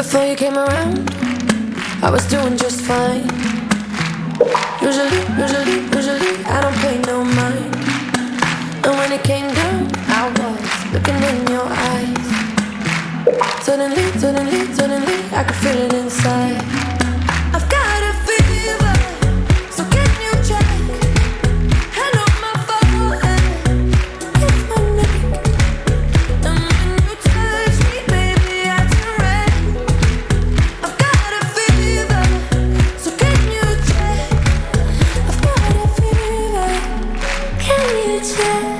Before you came around, I was doing just fine. Usually, usually, usually, I don't pay no mind. And when it came down, I was looking in your eyes. Suddenly, suddenly, suddenly, I could feel it 그.